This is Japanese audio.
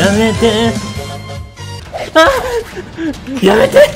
やめて。あやめて。